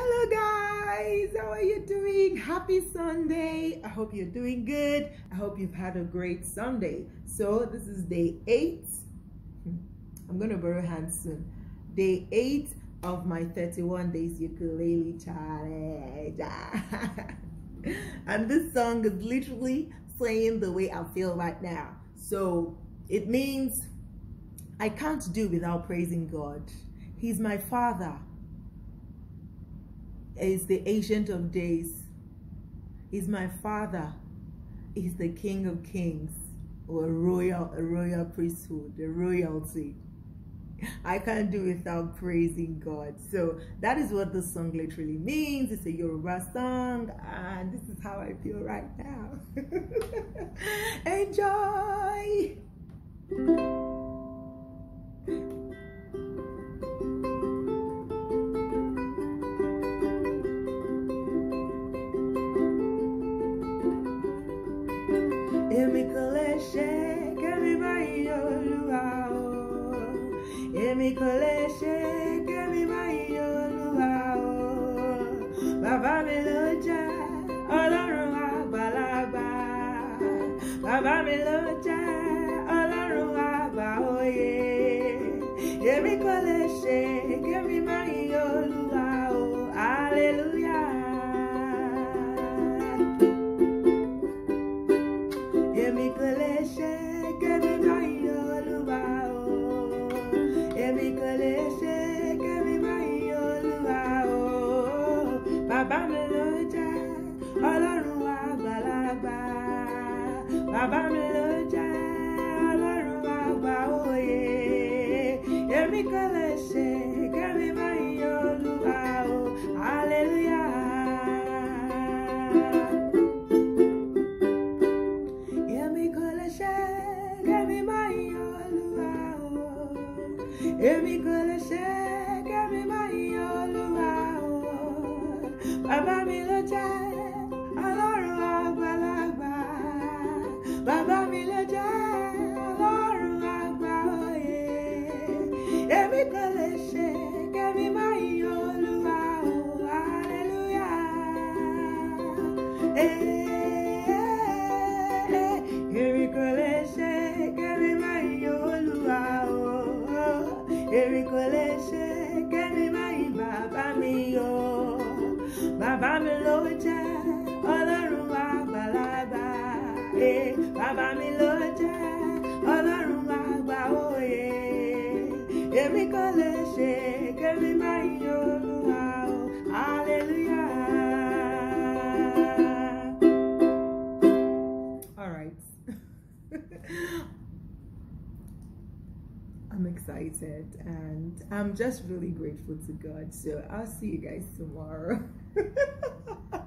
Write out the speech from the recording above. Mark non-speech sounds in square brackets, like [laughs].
Hello guys, how are you doing? Happy Sunday. I hope you're doing good. I hope you've had a great Sunday. So this is day eight. Hmm. I'm gonna borrow hands soon. Day eight of my 31 days ukulele challenge. [laughs] and this song is literally saying the way I feel right now. So it means I can't do without praising God. He's my father is the ancient of days. He's my father. He's the king of kings or a royal, a royal priesthood, a royalty. I can't do without praising God. So that is what the song literally means. It's a Yoruba song and this is how I feel right now. [laughs] Enjoy! Máa yin Olúwa. Bàbá mi. Hallelujah. Bàbá mi ló jẹ́ Ọlọ́run àgbàlagbà. Bàbá mi ló jẹ́ Ọlọ́run àgbà òye. Èmi kò lè ṣe kẹ́mi máa yin Olúwa o. Hallelujah. Èmi kò lè ṣe kẹ́mi máa yin Olúwa o. Èmi kò lè ṣe Bàbá mi ló jẹ́ Ọlọ́run àgbàlagbà. Bàbá mi ló jẹ́ Ọlọ́run àgbà òye. Èmi kò lè ṣe kẹ́mi máa yin Olúwa o. Hallelujah. Èmi kò lè ṣe kẹ́mi máa yin Olúwa o. Èmi kò lè ṣe kẹ́mi máa yin bàbá mi o. Bàbá mi ló jẹ́ Ọlọ́run àgbàlagbà. Bàbá mi ló jẹ́ Ọlọ́run àgbà òye. Èmi kò lè ṣe kẹ́mi máa yin Olúwa o. Hallelujah. [laughs] All right. [laughs] I'm excited and I'm just really grateful to God. So I'll see you guys tomorrow. [laughs]